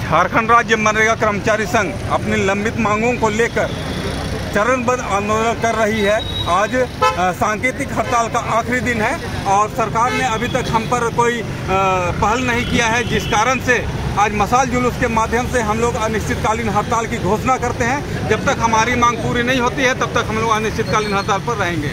झारखंड राज्य मनरेगा कर्मचारी संघ अपनी लंबित मांगों को लेकर चरणबद्ध आंदोलन कर रही है। आज सांकेतिक हड़ताल का आखिरी दिन है और सरकार ने अभी तक हम पर कोई पहल नहीं किया है, जिस कारण से आज मसाल जुलूस के माध्यम से हम लोग अनिश्चितकालीन हड़ताल की घोषणा करते हैं। जब तक हमारी मांग पूरी नहीं होती है, तब तक हम लोग अनिश्चितकालीन हड़ताल पर रहेंगे।